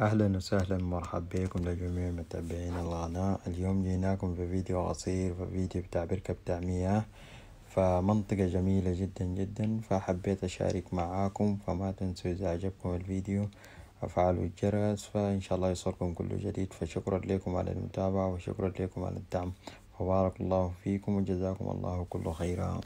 أهلا وسهلا ومرحبا بكم لجميع متابعين القناة. اليوم جيناكم في فيديو قصير في فيديو بتاع بركة بتاع مياه فمنطقة جميلة جدا جدا فحبيت أشارك معاكم. فما تنسوا إذا عجبكم الفيديو أفعلوا الجرس. فإن شاء الله يصلكم كل جديد. فشكرا لكم على المتابعة وشكرا لكم على الدعم. وبارك الله فيكم وجزاكم الله كل خيرا.